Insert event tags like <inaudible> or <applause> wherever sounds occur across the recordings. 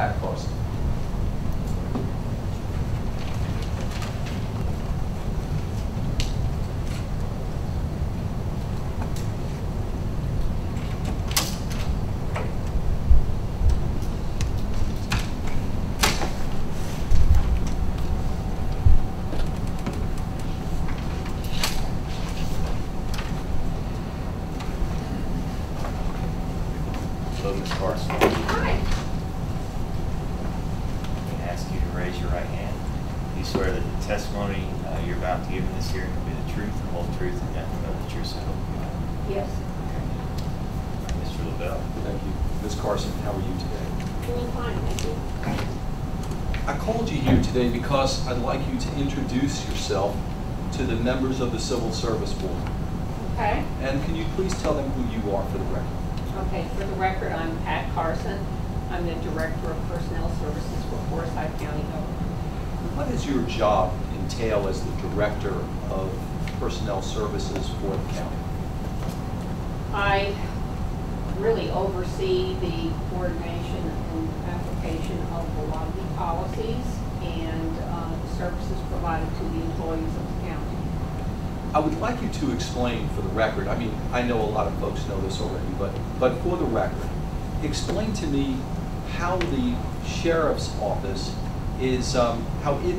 Pat Carson. Hello, Ms. Carson. Hi. I'm going to ask you to raise your right hand. Do you swear that the testimony uh, you're about to give in this hearing will be the truth, the whole truth, and nothing but the truth, so help you God? Yes. Mr. Lavelle. Thank you. Ms. Carson, how are you today? Doing fine, thank you. I called you here today because I'd like you to introduce yourself to the members of the Civil Service Board. Okay. And can you please tell them who you are for the record? Okay, for the record, I'm Pat Carson. I'm the Director of Personnel Services for Forsyth County Government. What does your job entail as the Director of Personnel Services for the county? I really oversee the coordination and application of the lobby policies and uh, the services provided to the employees of the county. I would like you to explain for the record, I mean, I know a lot of folks know this already, but, but for the record, explain to me how the sheriff's office is, um, how it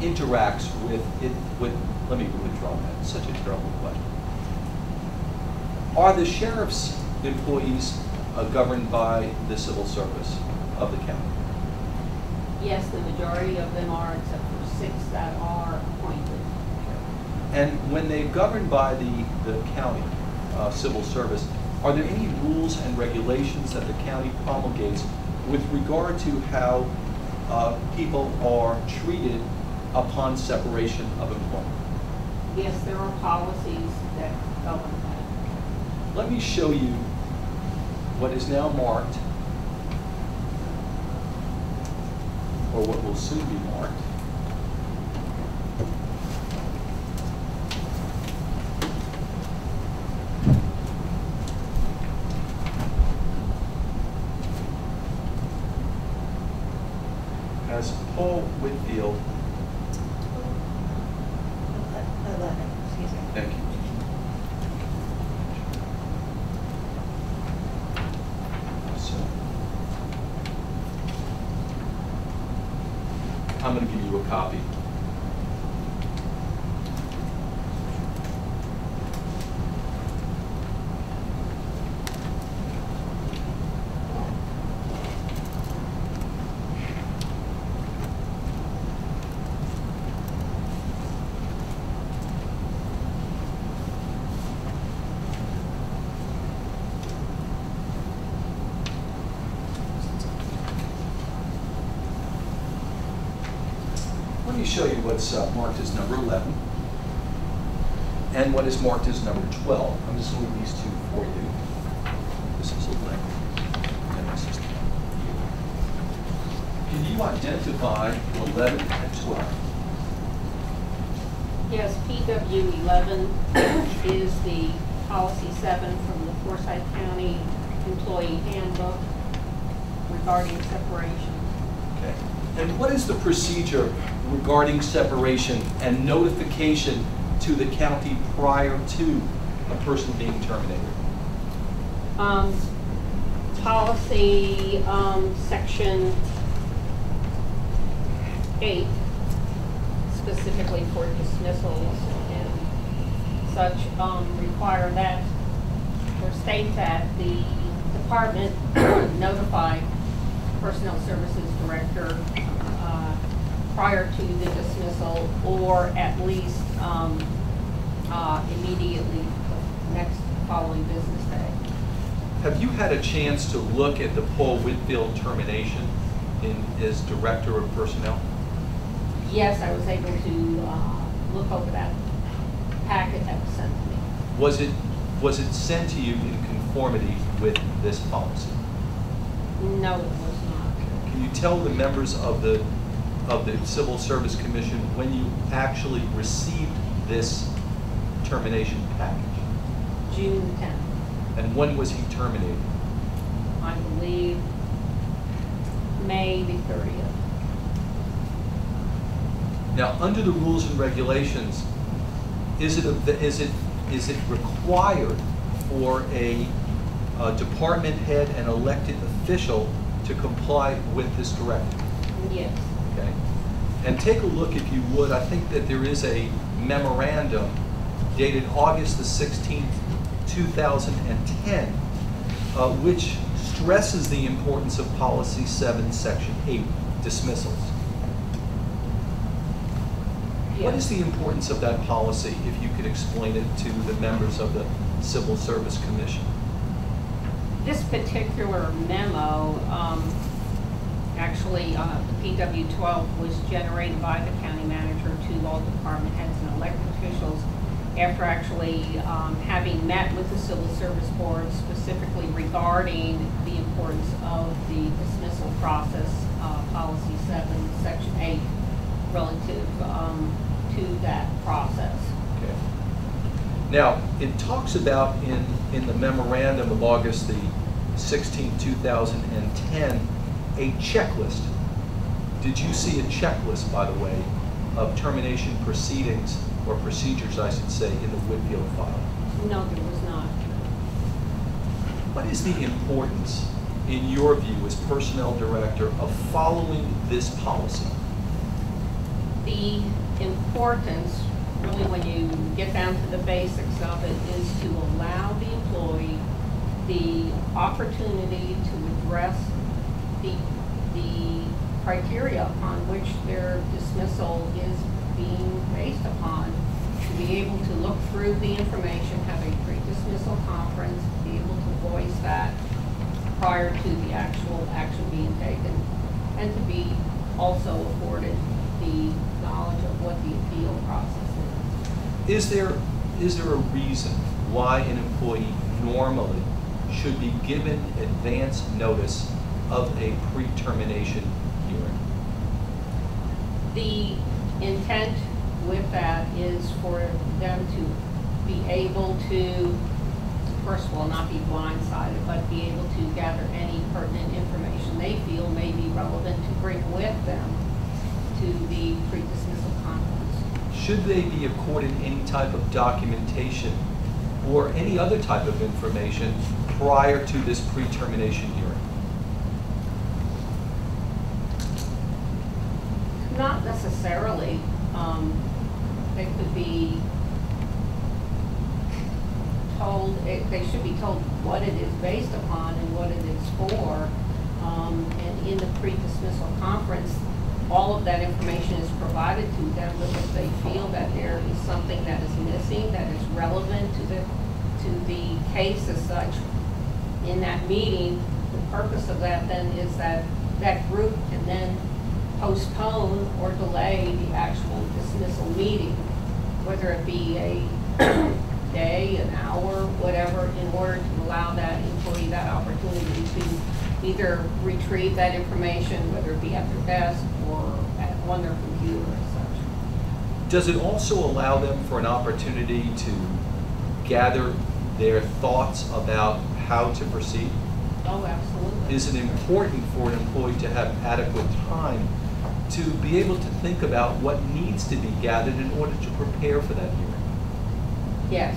interacts with it, with, let me withdraw that, it's such a terrible question. Are the sheriff's employees uh, governed by the civil service of the county? Yes, the majority of them are, except for six that are appointed. And when they're governed by the, the county uh, civil service, are there any rules and regulations that the county promulgates with regard to how uh, people are treated upon separation of employment? Yes, there are policies that govern that. Let me show you what is now marked, or what will soon be marked. As Paul Whitfield, Eleven, excuse me. thank you. So, I'm going to give you a copy. Let me show you what's uh, marked as number 11 and what is marked as number 12. I'm just going to move these two for you. This is 11 and this is 12. Can you identify 11 and 12? Yes, PW eleven is the policy seven from the Forsyth County Employee Handbook regarding separation. Okay. And what is the procedure regarding separation and notification to the county prior to a person being terminated? Um, policy, um, section eight, specifically for dismissals and such, um, require that, or state that the department <coughs> notify personnel services director, prior to the dismissal, or at least, um, uh, immediately next following business day. Have you had a chance to look at the Paul Whitfield termination in, as Director of Personnel? Yes, I was able to uh, look over that packet that was sent to me. Was it, was it sent to you in conformity with this policy? No, it was not. Can you tell the members of the, of the Civil Service Commission when you actually received this termination package? June 10th, And when was he terminated? I believe, May the thirtieth. Now, under the rules and regulations, is it, a- is it, is it required for a uh, department head and elected official to comply with this directive? Yes. Okay? And take a look, if you would, I think that there is a memorandum dated August the 16th, 2010, uh, which stresses the importance of Policy 7, Section 8, dismissals. What is the importance of that policy, if you could explain it to the members of the Civil Service Commission? This particular memo, um, actually, uh, the PW twelve was generated by the county manager to all department heads and elected officials after actually, um, having met with the civil service board specifically regarding the importance of the dismissal process, uh, policy seven, section eight, relative, um, to that process. Okay. Now, it talks about in, in the memorandum of August the 16, 2010, a checklist. Did you see a checklist, by the way, of termination proceedings or procedures, I should say, in the Whitfield file? No, there was not. What is the importance, in your view, as personnel director, of following this policy? The importance, really when you get down to the basics of it, is to allow the employee the opportunity to address the, the criteria upon which their dismissal is being based upon, to be able to look through the information, have a pre-dismissal conference, be able to voice that prior to the actual action being taken, and to be also afforded the knowledge of what the appeal process is. Is there, is there a reason why an employee normally should be given advance notice of a pre-termination hearing? The intent with that is for them to be able to, first of all, not be blindsided, but be able to gather any pertinent information they feel may be relevant to bring with them to the pre-dismissal conference. Should they be accorded any type of documentation or any other type of information prior to this pre-termination hearing? Not necessarily. Um, They could be told, it- they should be told what it is based upon and what it is for. Um, And in the pre-dismissal conference, all of that information is provided to them, but if they feel that there is something that is missing, that is relevant to the, to the case as such, in that meeting, the purpose of that then is that that group can then postpone or delay the actual dismissal meeting, whether it be a day, an hour, whatever, in order to allow that employee that opportunity to either retrieve that information, whether it be at their desk or at, on their computer as such. Does it also allow them for an opportunity to gather their thoughts about how to proceed? Oh, absolutely. Is it important for an employee to have adequate time to be able to think about what needs to be gathered in order to prepare for that hearing? Yes,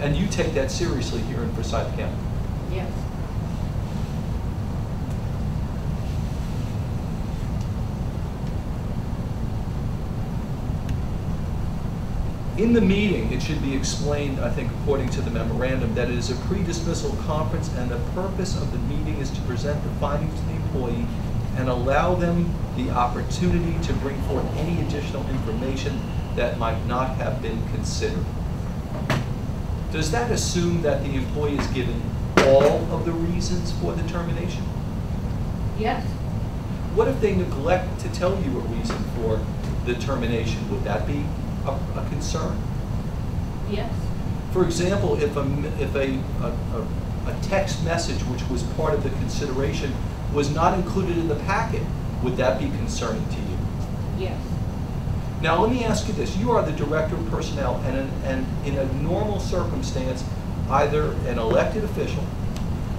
And you take that seriously here in Forsyth County? yes. In the meeting, it should be explained, I think, according to the memorandum, that it is a pre-dismissal conference and the purpose of the meeting is to present the findings to the employee and allow them the opportunity to bring forth any additional information that might not have been considered. Does that assume that the employee is given all of the reasons for the termination? Yes, What if they neglect to tell you a reason for the termination? Would that be a, a concern? yes, For example, if a, if a, a- a text message which was part of the consideration was not included in the packet, would that be concerning to you? yes. Now, let me ask you this, you are the director of personnel, and, in- and in a normal circumstance, either an elected official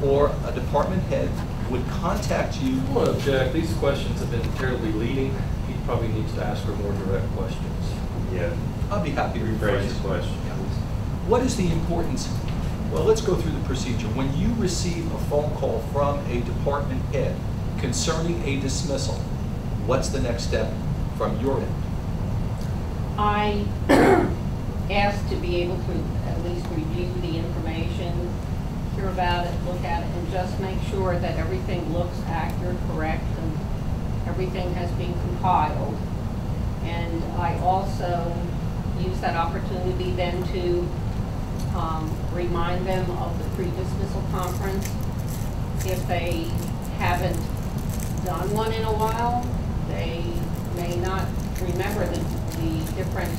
or a department head would contact you. I'm going to object, these questions have been terribly leading. He probably needs to ask her more direct questions. Yeah. I'll be happy to Rephrase rephrase. the question, Yeah. What is the importance, well, let's go through the procedure. When you receive a phone call from a department head concerning a dismissal, what's the next step from your end? I <clears throat> asked to be able to at least review the information, hear about it, look at it, and just make sure that everything looks accurate, correct, and everything has been compiled. And I also use that opportunity then to um, remind them of the pre-dismissal conference. If they haven't done one in a while, they may not remember the, the different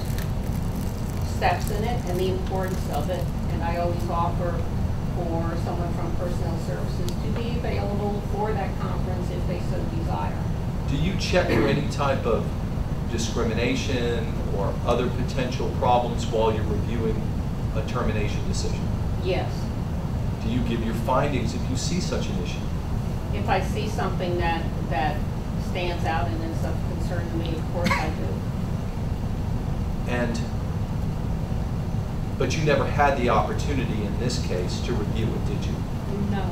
steps in it and the importance of it. And I always offer for someone from personnel services to be available for that conference if they so desire. Do you check for any type of discrimination or other potential problems while you're reviewing a termination decision? Yes, Do you give your findings if you see such an issue? if I see something that, that stands out and is of concern to me, of course I do. And, but you never had the opportunity in this case to review it, did you? No.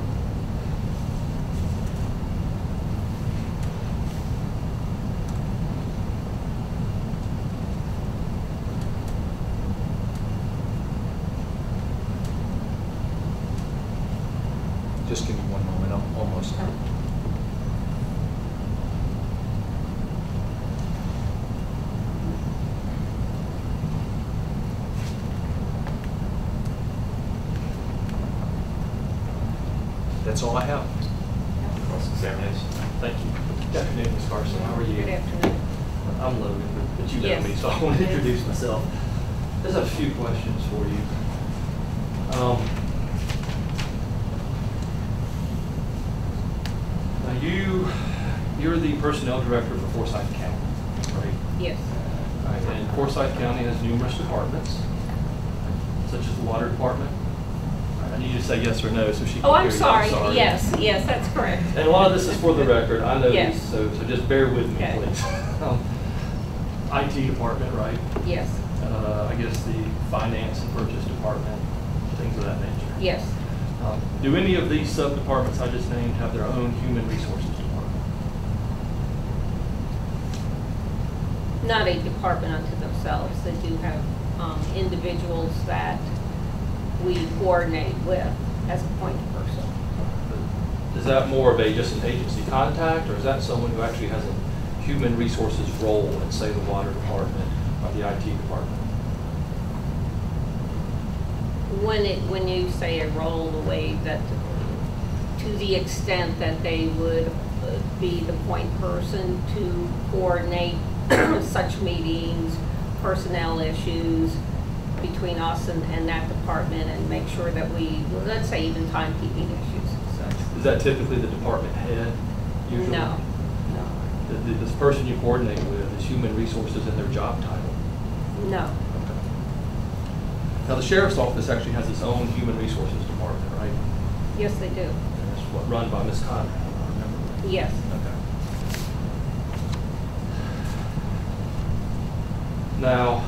Just give me one moment, I'm almost. That's all I have. Cross-examination. Thank you. Good afternoon, Ms. Carson, how are you? Good afternoon. I'm Logan, but- but you know Yes. me, so I want to <laughs> introduce myself. There's a few questions for you. Um, Now, you, you're the personnel director for Forsyth County, right? Yes, right, And Forsyth County has numerous departments, such as the water department. I need you to say yes or no, so she can Oh, you. I'm sorry. Yes, yes, that's correct. And a lot of this is for the record, I know Yes. these, so, so just bear with me, Okay. please. <laughs> Um, IT department, right? Yes, Uh, I guess the finance and purchase department, things of that nature. yes. Um, Do any of these sub-departments I just named have their own human resources department? Not a department unto themselves. They do have um, individuals that we coordinate with as a point person. Is that more of a, just an agency contact, or is that someone who actually has a human resources role in, say, the water department or the IT department? When it, when you say a role, the way that, to the extent that they would be the point person to coordinate <coughs> such meetings, personnel issues between us and, and that department and make sure that we, let's say even timekeeping issues and such. Is that typically the department head usually? No, no, The- the- This person you coordinate with is human resources in their job title? no. Okay. Now, the sheriff's office actually has its own human resources department, right? Yes, they do. And it's what, run by Ms. Conrad, I remember. Yes, Okay. Now,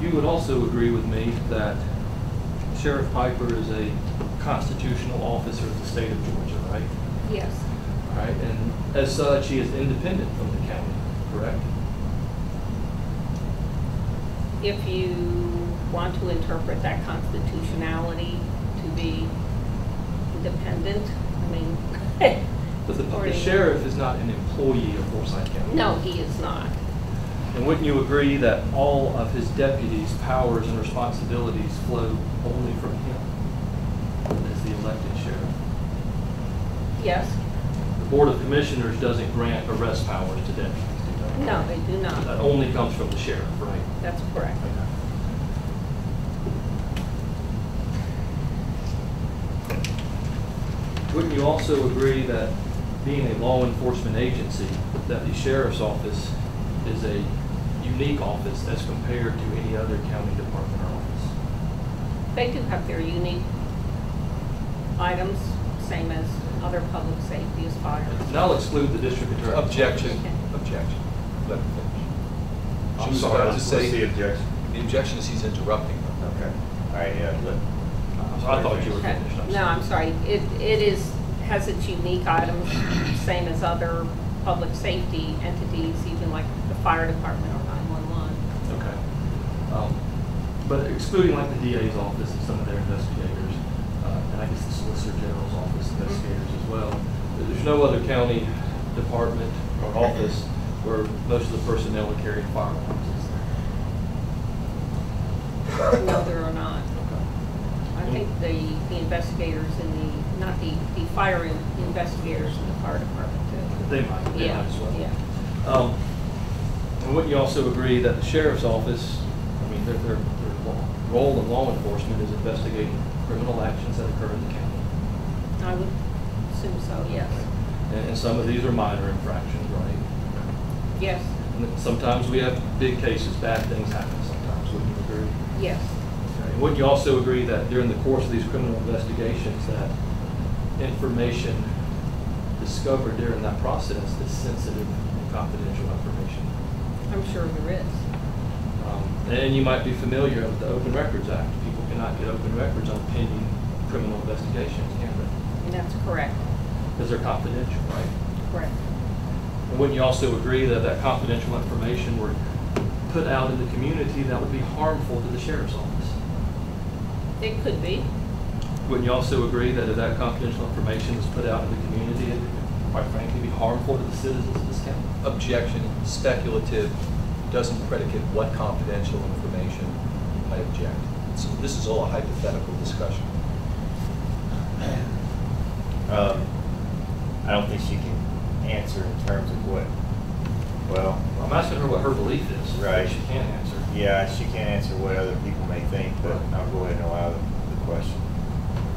you would also agree with me that Sheriff Piper is a constitutional officer of the state of Georgia, right? yes, All right, and as such, he is independent from the county, correct? if you want to interpret that constitutionality to be independent, I mean. <laughs> But the- the sheriff is not an employee of Forsyth County. No, he is not. And wouldn't you agree that all of his deputies' powers and responsibilities flow only from him as the elected sheriff? Yes, The Board of Commissioners doesn't grant arrest powers to deputies, do they? no, they do not. That only comes from the sheriff, right? That's correct. Wouldn't you also agree that being a law enforcement agency, that the sheriff's office is a unique office as compared to any other county department or office? They do have their unique items, same as other public safety as fire. And I'll exclude the district attorney. Objection, objection. Let him finish. I'm She was sorry, about to What's say- the objection? The objection is he's interrupting them. Okay. All right, yeah, let- I thought you were Okay. finished. I'm No, I'm sorry. It, it is, has its unique items, same as other public safety entities, even like the fire department or 911. Okay. Um, But excluding like the DA's office and some of their investigators, uh, and I guess the Solicitor General's office investigators as well, there's no other county department or office where most of the personnel are carrying firearms. is there? No, there are not. I think the, the investigators in the, not the, the fire in- investigators in the fire department too. They might, they Yeah, might as well. yeah. Um, And wouldn't you also agree that the sheriff's office, I mean, their, their, their role in law enforcement is investigating criminal actions that occur in the county? I would assume so, yes. And, and some of these are minor infractions, right? Yes, And sometimes we have big cases, bad things happen sometimes, wouldn't you agree? yes, Wouldn't you also agree that during the course of these criminal investigations, that information discovered during that process is sensitive and confidential information? I'm sure there is. Um, And you might be familiar with the Open Records Act. People cannot get open records on pending criminal investigations, can they? And that's correct, Because they're confidential, right? correct. And wouldn't you also agree that that confidential information were put out in the community that would be harmful to the sheriff's office? It could be, Wouldn't you also agree that if that confidential information is put out in the community, it could, quite frankly, be harmful to the citizens of this county? Objection, speculative, doesn't predicate what confidential information I object. So this is all a hypothetical discussion. Um, I don't think she can answer in terms of what, well, I'm asking her what her belief is. Right. She can't answer. Yeah, she can't answer what other people may think, but I'll go ahead and allow the, the question.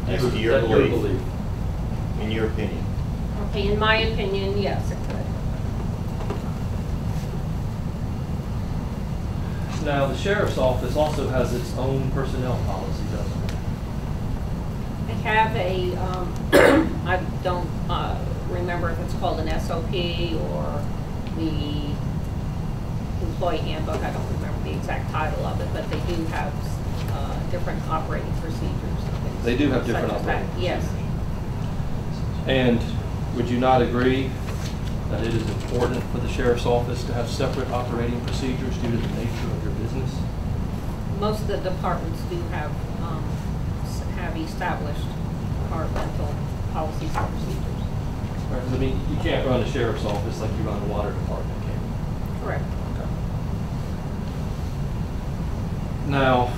As to your That belief, in your opinion. okay, in my opinion, yes, it could. Now, the sheriff's office also has its own personnel policy, doesn't it? I have a, um, <coughs> I don't, uh, remember if it's called an SOP or the employee handbook, I don't remember the exact title of it, but they do have, uh, different operating procedures. They do have different operating Yes, And would you not agree that it is important for the sheriff's office to have separate operating procedures due to the nature of your business? most of the departments do have, um, have established departmental policies and procedures. Right, I mean, you can't run a sheriff's office like you run a water department, can you? Correct. Now,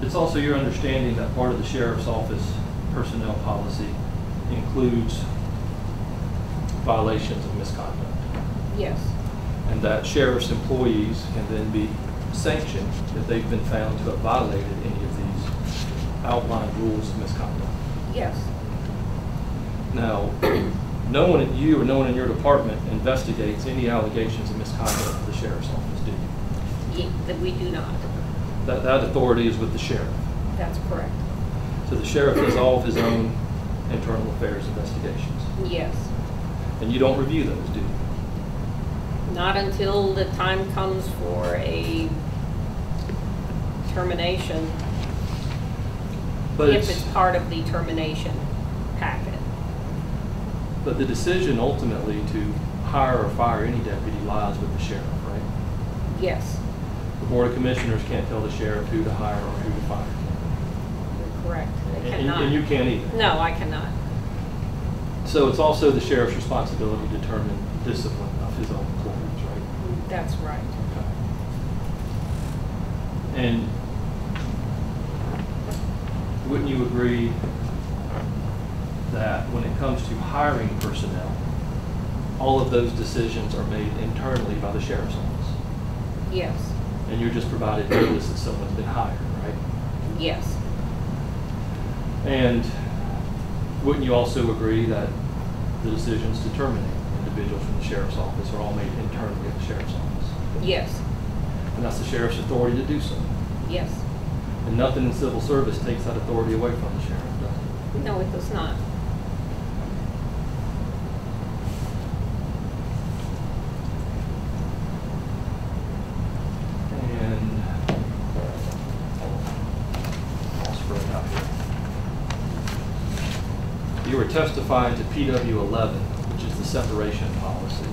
it's also your understanding that part of the sheriff's office personnel policy includes violations of misconduct, Yes, and that sheriff's employees can then be sanctioned if they've been found to have violated any of these outlined rules of misconduct. yes, Now, <clears throat> no one at you or no one in your department investigates any allegations of misconduct of the sheriff's office, do you? That we do not. That, that authority is with the sheriff. That's correct. So the sheriff does all of his own internal affairs investigations. Yes. And you don't review those, do you? Not until the time comes for a termination, But if it's, it's part of the termination packet. but the decision ultimately to hire or fire any deputy lies with the sheriff, right? Yes, board of commissioners can't tell the sheriff who to hire or who to fire. you're correct. They And- cannot. And you can't either. No, I cannot. So it's also the sheriff's responsibility to determine discipline of his own employees, right? That's right. Okay. And wouldn't you agree that when it comes to hiring personnel, all of those decisions are made internally by the sheriff's office? Yes, And you're just provided notice that someone's been hired, right? yes, And wouldn't you also agree that the decisions to terminate individuals from the sheriff's office are all made internally at the sheriff's office? yes, And that's the sheriff's authority to do so. yes, And nothing in civil service takes that authority away from the sheriff, does it? No, it does not. And I'll spread it out here. You were testifying to PW eleven, which is the separation policy.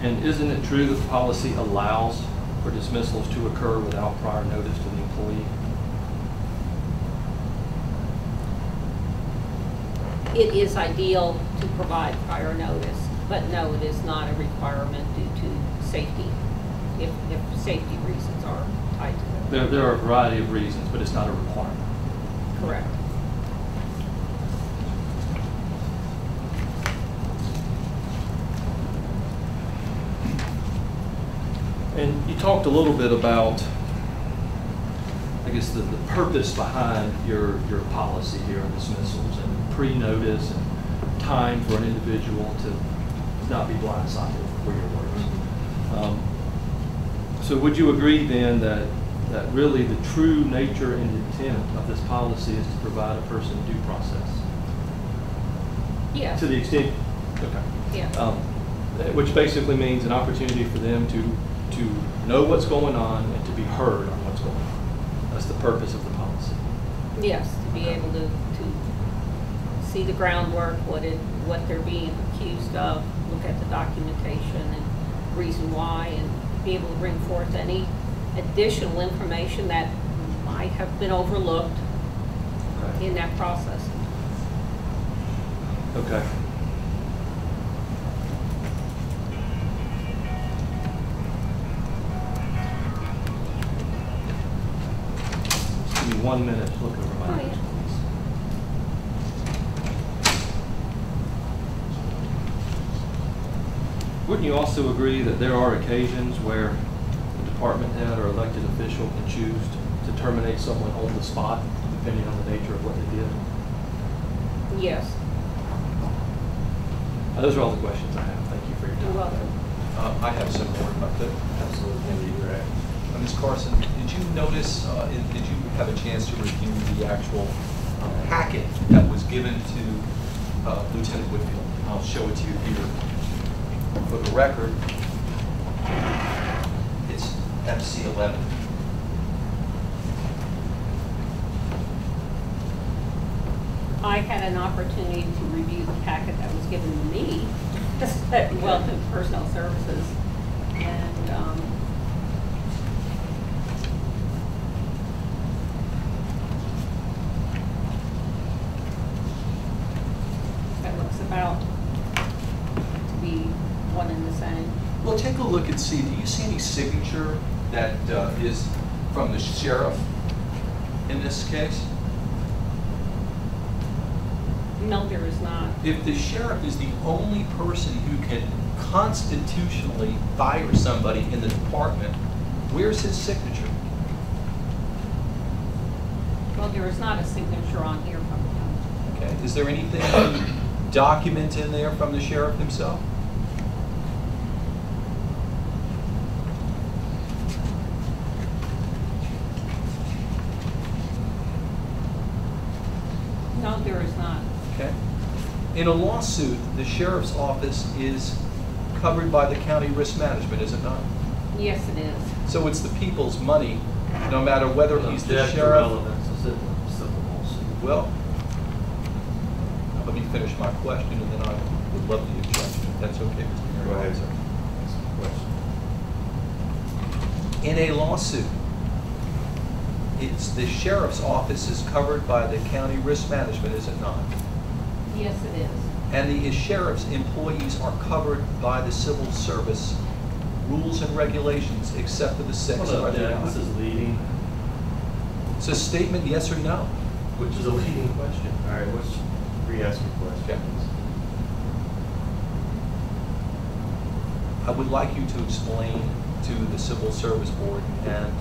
And isn't it true that the policy allows for dismissals to occur without prior notice to the employee? It is ideal to provide prior notice, but no, it is not a requirement due to safety, if, if safety reasons are tied to it. There, there are a variety of reasons, but it's not a requirement. Correct. And you talked a little bit about, I guess, the, the purpose behind your, your policy here on dismissals and pre-notice and time for an individual to not be blindsided for your words. Um, So would you agree then that, that really the true nature and intent of this policy is to provide a person due process? Yes, To the extent, okay. yeah, Um, eh, Which basically means an opportunity for them to, to know what's going on and to be heard on what's going on. That's the purpose of the policy. yes, to be able to, to see the groundwork, what it, what they're being accused of, look at the documentation and reason why, and be able to bring forth any additional information that might have been overlooked in that process. Okay. Give me one minute to look over my Oh, notes, yeah. please. Wouldn't you also agree that there are occasions where the department head or elected official can choose to terminate someone on the spot, depending on the nature of what they did? Yes, Uh, Those are all the questions I have. Thank you for your time. you're welcome. Uh, I have some more about that. Absolutely. Uh, Ms. Carson, did you notice, uh, did did you have a chance to review the actual uh, packet that was given to uh, Lieutenant Whitfield? I'll show it to you here. For the record, it's FC 11. I had an opportunity to review the packet that was given to me, <laughs> at Wealth Personnel Services, and, um, that looks about to be one and the same. Well, take a look and see, do you see any signature that uh, is from the sheriff in this case? No, there is not. If the sheriff is the only person who can constitutionally fire somebody in the department, where's his signature? Well, there is not a signature on here from him. Okay, is there anything document in there from the sheriff himself? No, there is not. Okay. In a lawsuit, the sheriff's office is covered by the county risk management, is it not? Yes, it is. So it's the people's money, no matter whether he's the Object to sheriff. relevance of civil, civil. Well, let me finish my question, and then I would love the objection, if that's okay, Mr. Mayor. Go ahead, sir. In a lawsuit, it's, the sheriff's office is covered by the county risk management, is it not? Yes, it is. And the sheriff's employees are covered by the civil service rules and regulations, except for the six, Hold are up, they Jack, this is leading, It's a statement, yes or no? which is a leading question. All right, what's, re-ask your Okay. question. I would like you to explain to the Civil Service Board and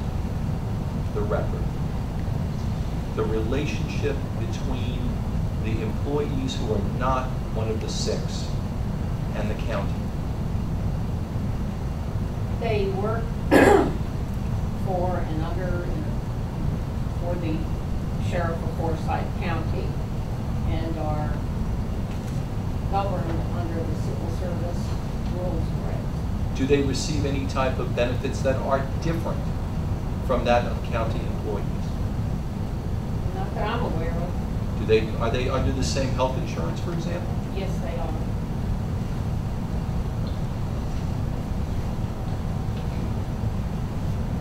the record the relationship between the employees who are not one of the six, and the county? They work for and under, for the sheriff of Forsyth County and are governed under the civil service rules regs. Do they receive any type of benefits that are different from that of county employees? Not that I'm aware of. Do they, are they under the same health insurance, for example? Yes, they are.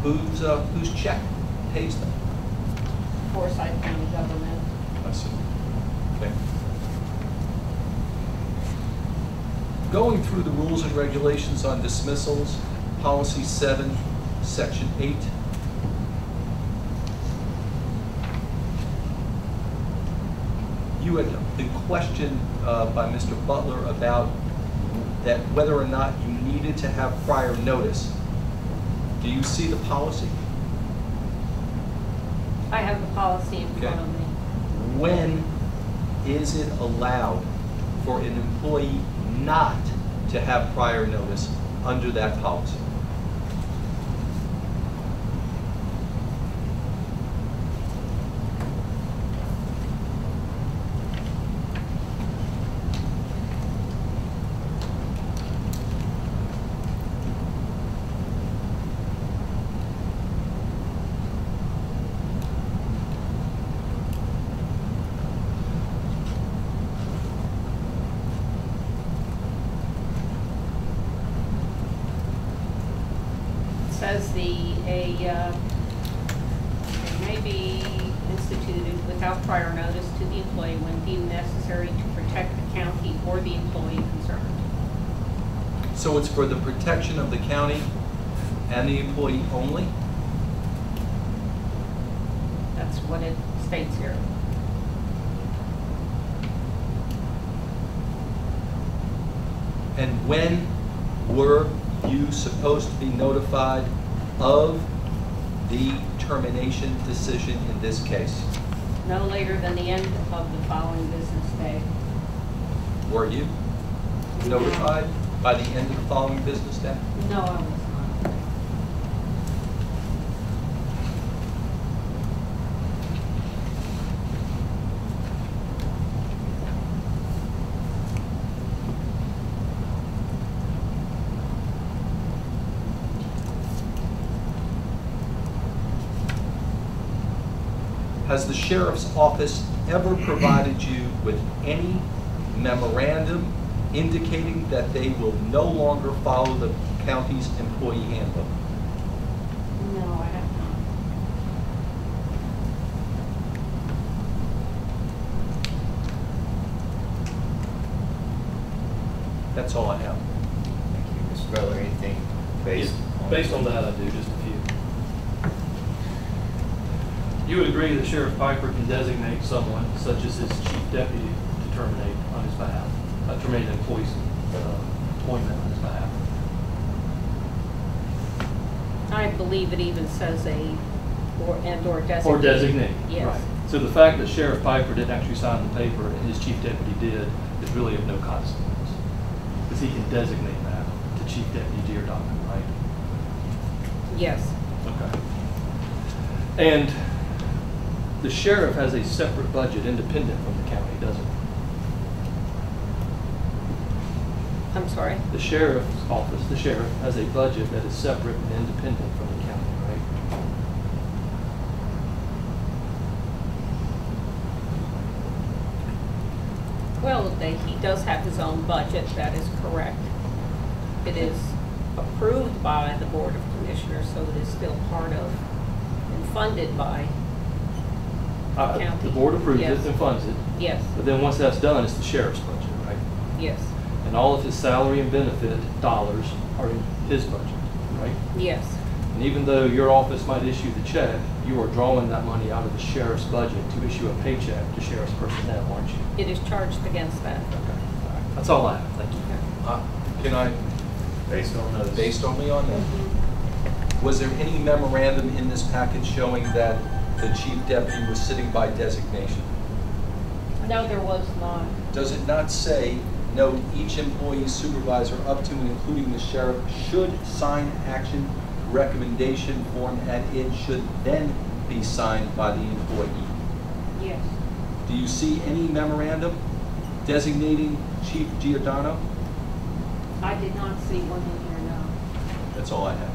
Who's, uh, whose check pays them? Forsyth County government. I see. Okay. Going through the rules and regulations on dismissals, policy seven, section eight. You had been questioned uh, by Mr. Butler about that whether or not you needed to have prior notice. Do you see the policy? I have the policy in front of me. when is it allowed for an employee not to have prior notice under that policy? It says the, a, uh, it may be instituted without prior notice to the employee when deemed necessary to protect the county or the employee concerned. So it's for the protection of the county and the employee only? That's what it states here. And when were you supposed to be notified of the termination decision in this case? No later than the end of the following business day. Were you notified by the end of the following business day? No, I was not. Has the sheriff's office ever provided you with any memorandum indicating that they will no longer follow the county's employee handbook? No, I have not. That's all I have. Thank you. Mr. Butler, anything based? on- Based on that, I do just a few. You would agree that Sheriff Piper can designate someone, such as his chief deputy, to terminate on his behalf, uh, terminate an employee's uh, appointment on his behalf. I believe it even says a, or, and or designate. Or designate. Yes. right. So the fact that Sheriff Piper didn't actually sign the paper and his chief deputy did is really of no consequence. Because he can designate that to Chief Deputy Giordano, right? Yes, Okay. And the sheriff has a separate budget independent from the county, doesn't he? I'm sorry. The sheriff's office, the sheriff, has a budget that is separate and independent from the county, right? Well, they, he does have his own budget, that is correct. It is approved by the Board of Commissioners, so it is still part of and funded by, Uh, County. The board approves it Yes. and funds it, yes, but then once that's done, it's the sheriff's budget, right? yes, And all of his salary and benefit dollars are in his budget, right? yes, And even though your office might issue the check, you are drawing that money out of the sheriff's budget to issue a paycheck to sheriff's personnel, aren't you? it is charged against that. Okay, all right. That's all I have, thank you. Uh, Can I, Based on those? based only on that? Was there any memorandum in this package showing that the chief deputy was sitting by designation? No, there was not. Does it not say, note, each employee supervisor up to and including the sheriff should sign action recommendation form and it should then be signed by the employee? Yes. Do you see any memorandum designating Chief Giordano? I did not see one in here, no. That's all I have.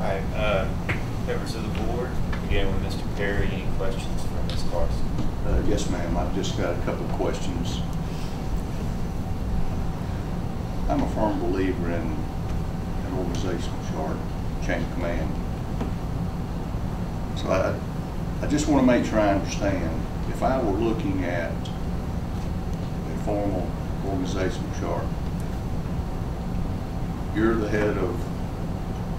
All right, uh, members of the board, again with Mr. Perry, any questions for Ms. Carson? Uh, Yes, ma'am, I've just got a couple of questions. I'm a firm believer in an organizational chart, chain of command. So I, I just want to make sure I understand, if I were looking at a formal organizational chart, you're the head of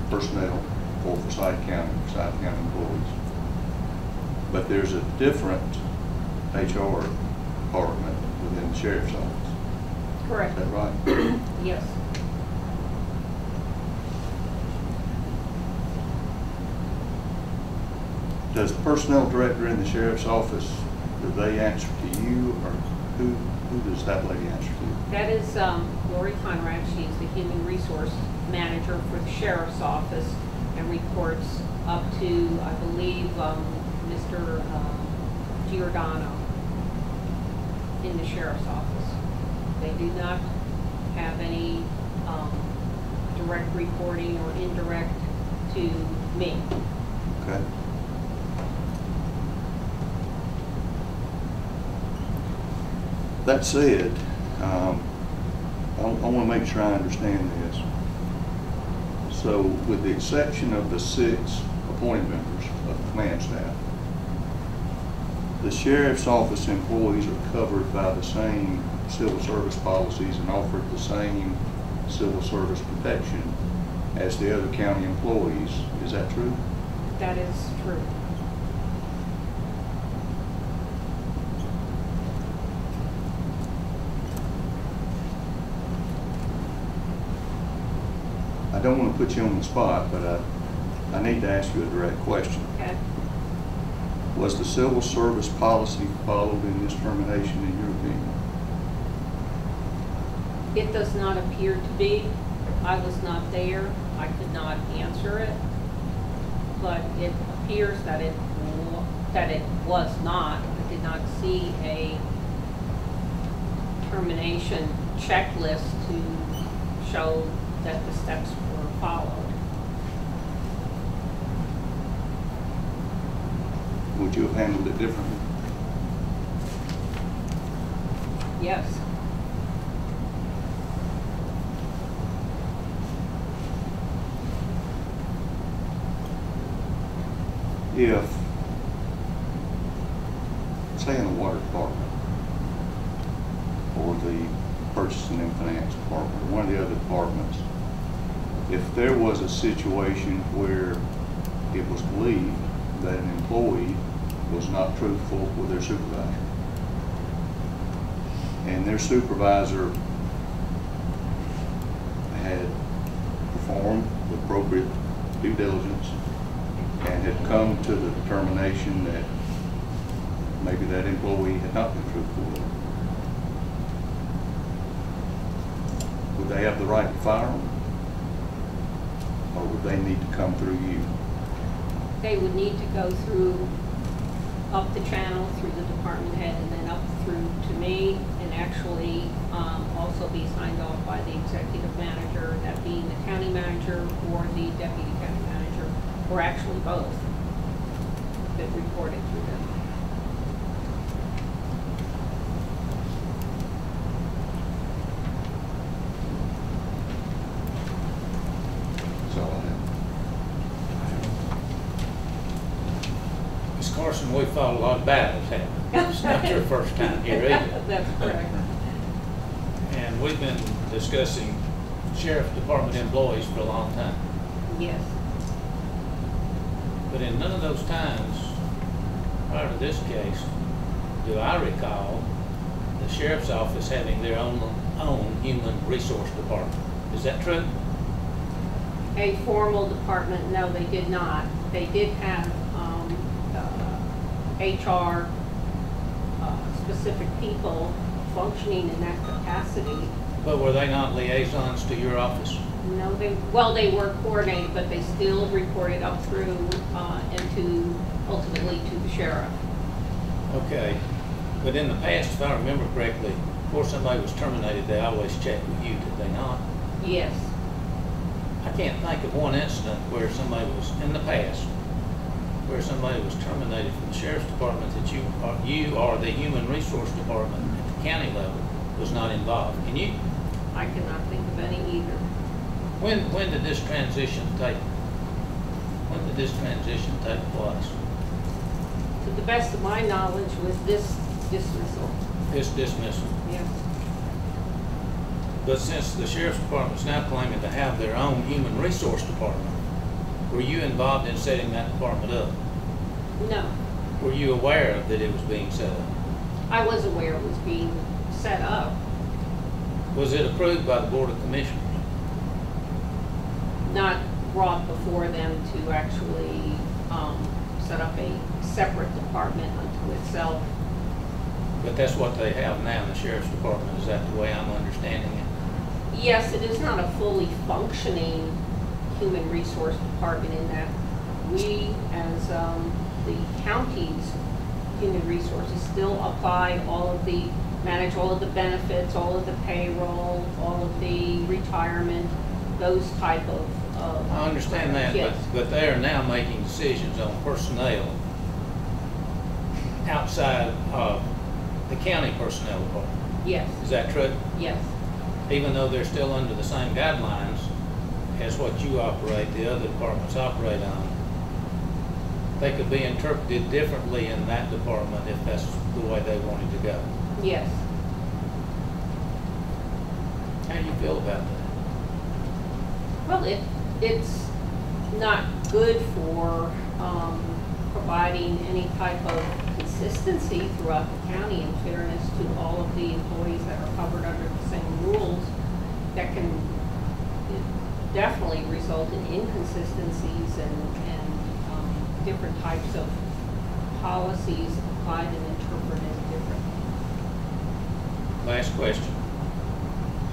personnel for Forsyth County, Forsyth County employees. But there's a different HR department within the sheriff's office. Correct. Is that right? <clears throat> Yes. Does the personnel director in the sheriff's office, do they answer to you, or who, who does that lady answer to? That is um, Lori Conrad. She's the human resource manager for the sheriff's office and reports up to, I believe, um, Mr. uh, Giordano in the sheriff's office. They do not have any um, direct reporting or indirect to me. Okay. That said, um, I, I want to make sure I understand this. So with the exception of the six appointed members of the command staff, the sheriff's office employees are covered by the same civil service policies and offered the same civil service protection as the other county employees. Is that true? That is true. I don't want to put you on the spot, but I, I need to ask you a direct question. Okay? Was the civil service policy followed in this termination, in your opinion? It does not appear to be. I was not there. I could not answer it. But it appears that it, that it was not. I did not see a termination checklist to show that the steps were followed. Would you have handled it differently? Yes. If, say in the water department, or the purchasing and finance department, or one of the other departments, if there was a situation where it was believed that an employee was not truthful with their supervisor, and their supervisor had performed the appropriate due diligence had come to the determination that maybe that employee had not been truthful would they have the right to fire them? Or would they need to come through you? They would need to go through, up the channel, through the department head, and then up through to me, and actually um, also be signed off by the executive manager, that being the county manager or the deputy or actually both, that reported through them. That's all I have. Ms. Carson, we fought a lot of battles, haven't we? <laughs> It's not your first time here either. <laughs> That's correct. And we've been discussing sheriff department employees for a long time. Yes. But in none of those times, prior to this case, do I recall the sheriff's office having their own, own human resource department. Is that true? A formal department, no, they did not. They did have um, uh, HR uh, specific people functioning in that capacity. But were they not liaisons to your office? No, they, well, they were coordinated, but they still reported up through, uh, and to, ultimately to the sheriff. Okay, but in the past, if I remember correctly, before somebody was terminated, they always checked with you, did they not? Yes, I can't think of one incident where somebody was, in the past, where somebody was terminated from the sheriff's department that you, or you or the human resource department at the county level was not involved. Can you, I cannot think of any either. When, when did this transition take, when did this transition take place? To the best of my knowledge was this dismissal, This dismissal? yes. But since the sheriff's department's now claiming to have their own human resource department, were you involved in setting that department up? No, Were you aware that it was being set up? I was aware it was being set up, Was it approved by the Board of Commissioners? Not brought before them to actually, um, set up a separate department unto itself. But that's what they have now in the sheriff's department, is that the way I'm understanding it? Yes, it is not a fully functioning human resource department in that we, as um, the county's human resources, still apply all of the, manage all of the benefits, all of the payroll, all of the retirement, those type of. Of- I understand that, but, Yes. but they are now making decisions on personnel outside of the county personnel department. Yes, Is that true? yes, Even though they're still under the same guidelines as what you operate, the other departments operate on, they could be interpreted differently in that department if that's the way they wanted to go. yes. How do you feel about that? Well, it, it's not good for, um, providing any type of consistency throughout the county in fairness to all of the employees that are covered under the same rules that can definitely result in inconsistencies and, and, um, different types of policies applied and interpreted differently. Last question.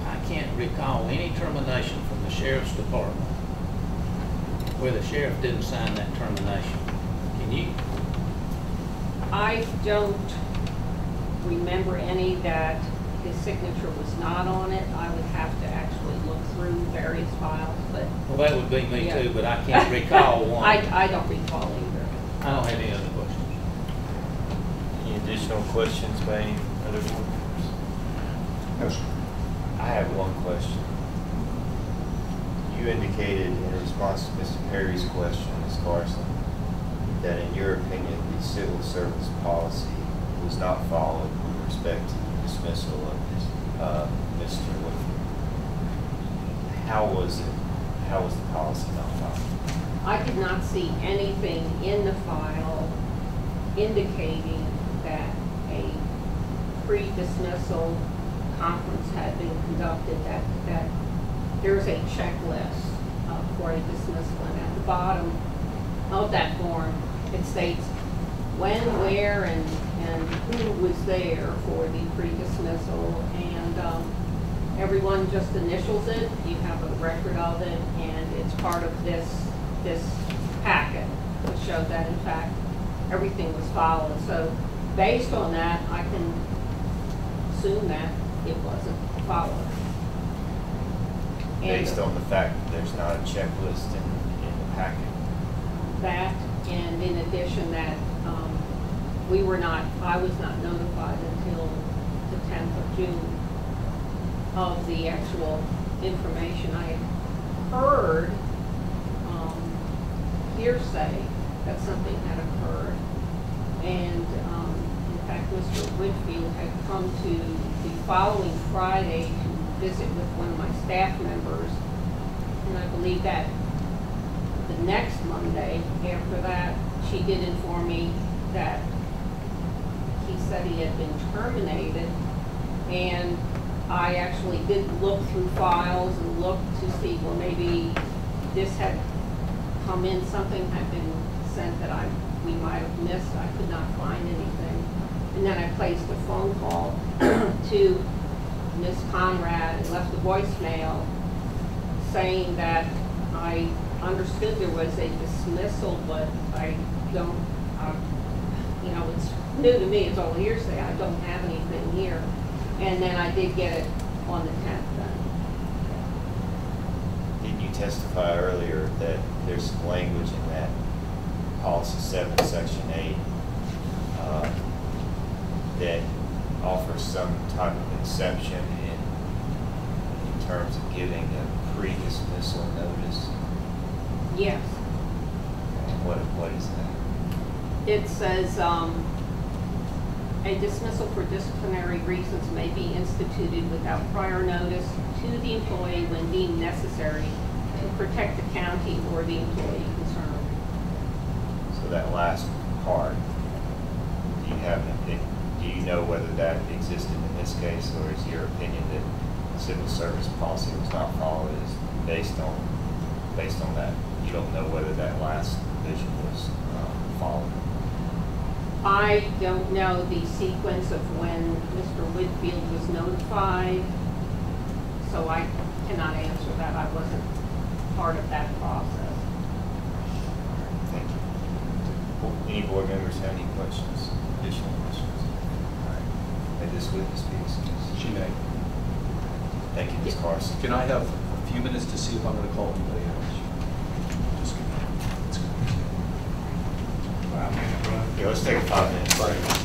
I can't recall any termination from the sheriff's department where the sheriff didn't sign that termination. Can you? I don't remember any that his signature was not on it. I would have to actually look through various files, but. Well, that would be me Yeah. too, but I can't recall <laughs> one. I, I don't recall either. I don't have any other questions. Any additional questions by any other board members? No, sir. I have one question. You indicated in response to Mr. Perry's question, Ms. Carson, that in your opinion, the civil service policy was not followed with respect to the dismissal of uh, Mr. Woodford. How was it, how was the policy not followed? I did not see anything in the file indicating that a pre-dismissal conference had been conducted, that, that there's a checklist uh, for a dismissal, and at the bottom of that form, it states when, where, and, and who was there for the pre-dismissal, and, um, everyone just initials it, you have a record of it, and it's part of this, this packet, which showed that in fact, everything was followed. So based on that, I can assume that it wasn't followed. Based on the fact that there's not a checklist in, in the packet? That, and in addition that, um, we were not, I was not notified until the tenth of June of the actual information. I heard, um, hearsay that something had occurred. And, um, in fact, Mr. Whitfield had come to the following Friday to visit with one of my staff members. And I believe that the next Monday after that, she did inform me that he said he had been terminated. And I actually did look through files and look to see, well, maybe this had come in, something had been sent that I, we might have missed. I could not find anything. And then I placed a phone call <clears throat> to Ms. Conrad and left a voicemail saying that I understood there was a dismissal, but I don't, uh, you know, it's new to me. It's all hearsay. I don't have anything here. And then I did get it on the 10th. Didn't you testify earlier that there's language in that policy 7 exception in, in terms of giving a pre-dismissal notice? Yes. And what, what is that? It says, um, a dismissal for disciplinary reasons may be instituted without prior notice to the employee when deemed necessary to protect the county or the employee concerned. So that last part, do you have, an- do you know whether that existed in this case, or is your opinion that civil service policy was not followed is based on, based on that? You don't know whether that last provision was um, followed? I don't know the sequence of when Mr. Whitfield was notified, so I cannot answer that. I wasn't part of that process. Thank you. Any board members have any questions, additional questions? All right. This witness be excused. She may. Thank you, Ms. Carson. Can I have a few minutes to see if I'm gonna call anybody else? Just give me- let's go. Yeah, let's take five minute break.